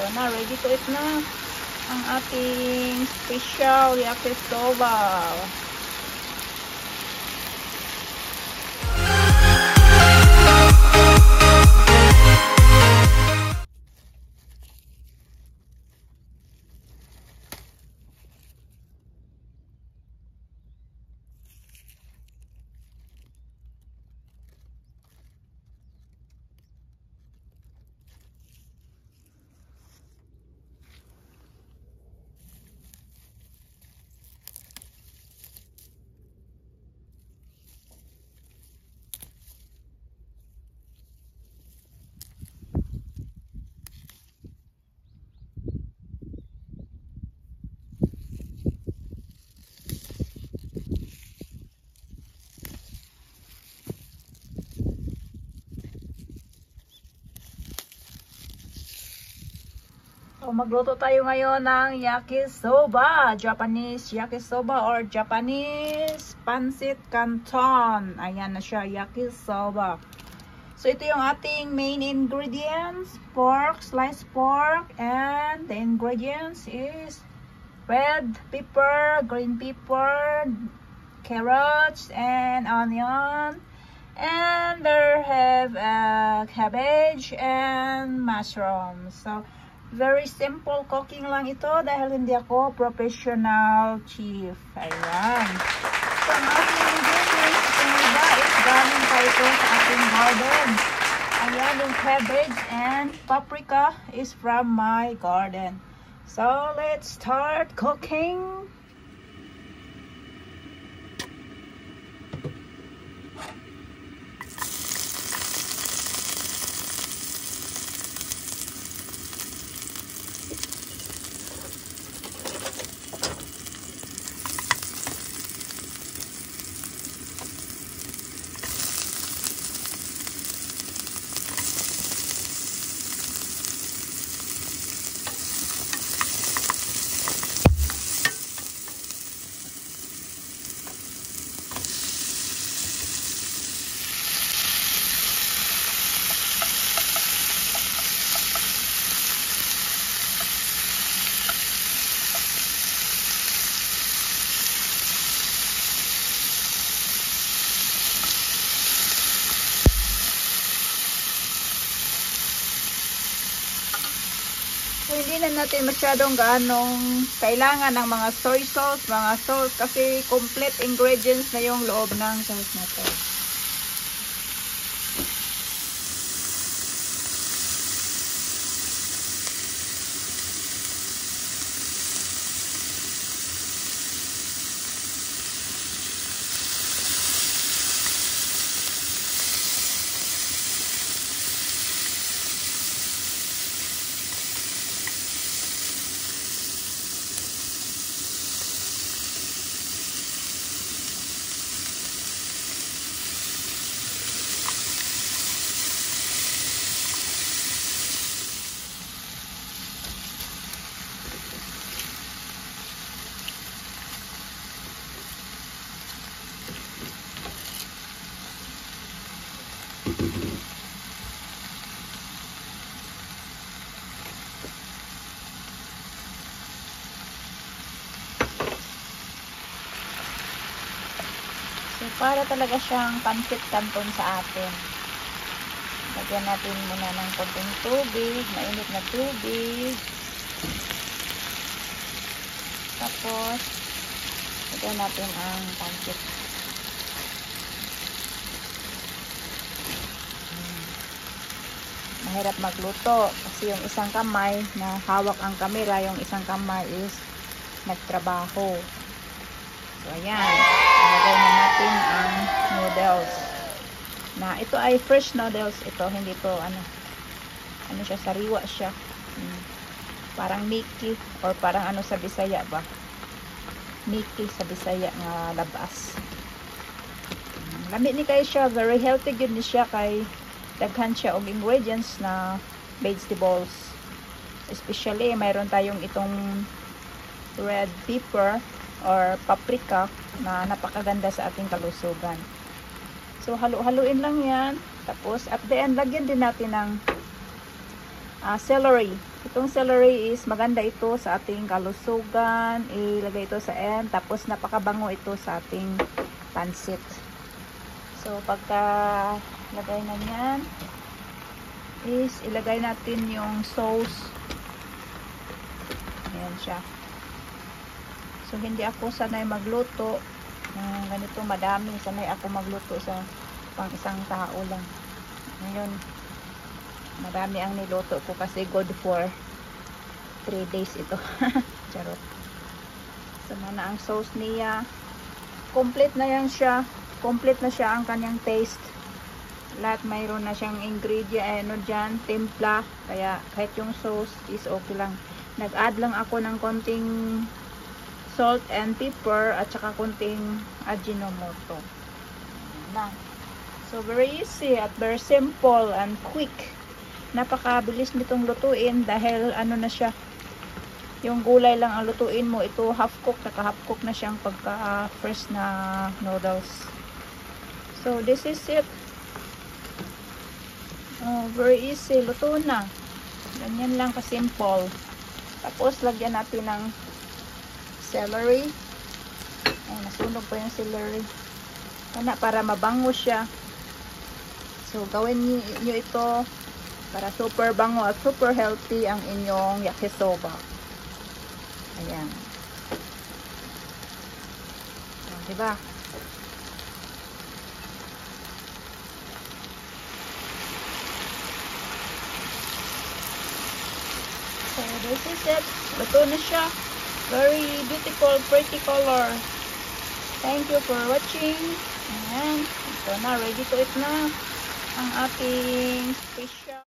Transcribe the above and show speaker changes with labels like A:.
A: Ito na, ready to eat na ang ating special yakisoba. So, magluto tayo ngayon ng yakisoba. Japanese yakisoba or Japanese pancit canton. Ayan na siya, yakisoba. So, ito yung ating main ingredients. Pork, sliced pork. And the ingredients is red pepper, green pepper, carrots, and onion. And there have uh, cabbage and mushrooms. So, Very simple cooking lang ito dahil hindi ako professional chief. Ayan. So, ang ating ingredients, itong iba is galing pa ito sa ating garden. Ayan, yung cabbage and paprika is from my garden. So, let's start cooking. Hindi na natin masyadong gaanong kailangan ng mga soy sauce, mga sauce, kasi complete ingredients na yung loob ng sauce na to. Para talaga siyang pancit canton sa atin. Lagyan natin muna ng konting tubig, mainit na tubig. Tapos, lagyan natin ang pancit. Hmm. Mahirap magluto kasi yung isang kamay na hawak ang kamera, yung isang kamay is nagtrabaho. So, ayan. Ilagay na natin ang noodles. Na, ito ay fresh noodles. Ito, hindi to, ano, ano siya, sariwa siya. Hmm. Parang Mickey or parang ano sa Bisaya ba? Mickey sa Bisaya nga labas. Hmm. Lami ni kayo siya. Very healthy yun ni siya kay daghan siya og ingredients na vegetables. Especially, mayroon tayong itong red pepper or paprika na napakaganda sa ating kalusugan. So, halu-haluin lang yan. Tapos, at the end, lagyan din natin ng uh, celery. Itong celery is maganda ito sa ating kalusugan. Ilagay ito sa end. Tapos napakabango ito sa ating pansit. So pagka lagay na yan is ilagay natin yung sauce. Ayan siya. So hindi ako sanay magluto ng ganito madami. Sanay ako magluto sa pang isang tao lang. Ngayon, marami ang niluto ko kasi good for 3 days ito. Charot. Sama na ang sauce niya. Complete na yan siya. Complete na siya ang kanyang taste. Lahat mayroon na siyang ingredient, ano dyan, timpla. Kaya kahit yung sauce is okay lang. Nag-add lang ako ng konting salt and pepper at saka konting ajinomoto. Na. So, very easy at very simple and quick. Napakabilis nitong lutuin dahil ano na siya, yung gulay lang ang lutuin mo. Ito half cook, naka half cook na siyang pagka uh, first na noodles. So, this is it. Oh, very easy. Luto na. Ganyan lang ka-simple. Tapos, lagyan natin ng celery. Ay, nasunog pa yung celery. Kana, para mabango siya. So, gawin niyo ito para super bango at super healthy ang inyong yakisoba. Ayan. So, diba? So, this is it. Luto na siya. Very beautiful, pretty color. Thank you for watching. Ayan. Ito na, ready to eat na ang ating special